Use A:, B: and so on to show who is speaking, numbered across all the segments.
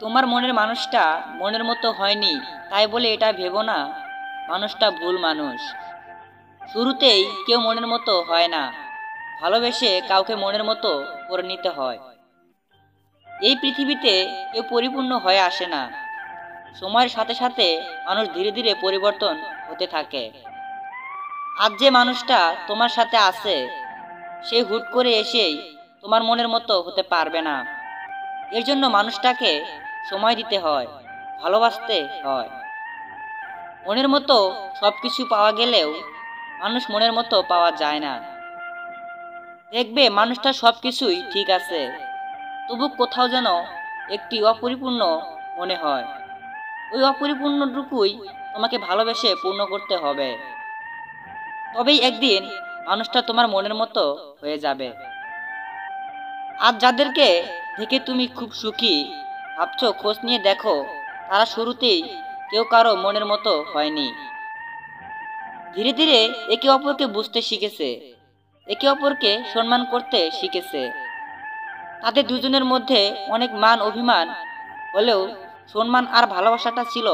A: তোমার মনের মানুষটা মনের মতো হয়নি, তাই বলে এটা ভেবো না। মানুষটা ভুল মানুষ। শুরুতেই কেউ মনের মতো হয় না। ভালোবেসে কাউকে মনের মতো করে নিতে হয়। এই পৃথিবীতে কেউ পরিপূর্ণ হয়ে আসে না। সময়ের সাথে সাথে মানুষ ধীরে ধীরে পরিবর্তন হতে থাকে। আজ যে মানুষটা তোমার সাথে আছে, সে হুট করে এসেই তোমার মনের মতো হতে পারবে না। এর জন্য মানুষটাকে সময় দিতে হয়, ভালোবাসতে হয়। মনের মতো সব কিছু পাওয়া গেলেও মানুষ মনের মতো পাওয়া যায় না। দেখবে মানুষটা সব কিছুই ঠিক আছে, তবু কোথাও যেন একটি অপরিপূর্ণ মনে হয়। ওই অপরিপূর্ণটুকুই তোমাকে ভালোবেসে পূর্ণ করতে হবে। তবেই একদিন মানুষটা তোমার মনের মতো হয়ে যাবে। আজ যাদেরকে দেখে তুমি খুব সুখী, ভাবছ খোঁজ নিয়ে দেখো, তারা শুরুতেই কেউ কারও মনের মতো হয়নি। ধীরে ধীরে একে অপরকে বুঝতে শিখেছে, একে অপরকে সম্মান করতে শিখেছে। তাদের দুজনের মধ্যে অনেক মান অভিমান হলেও সম্মান আর ভালোবাসাটা ছিল,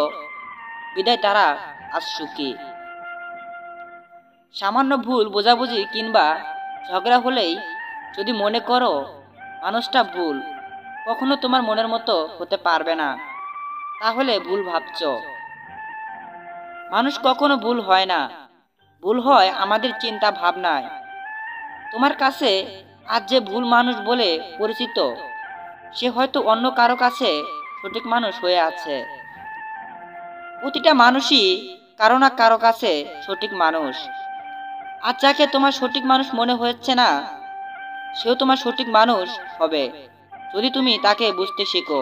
A: বিদায় তারা আজ সুখী। সামান্য ভুল, বোঝাবুঝি কিংবা ঝগড়া হলেই যদি মনে করো মানুষটা ভুল। কখনো তোমার মনের মতো হতে পারবে না। তাহলে ভুল ভাবছ। মানুষ কখনো ভুল হয় না। ভুল হয় আমাদের চিন্তা ভাবনায়। তোমার কাছে আজ যে ভুল মানুষ বলে পরিচিত, সে হয়তো অন্য কারও কাছে সঠিক মানুষ হয়ে আছে। প্রতিটা মানুষই কারও না কারও কাছে সঠিক মানুষ। আর যাকে তোমার সঠিক মানুষ মনে হচ্ছে না সেও তোমার সঠিক মানুষ হবে। যদি তুমি তাকে বুঝতে শেখো।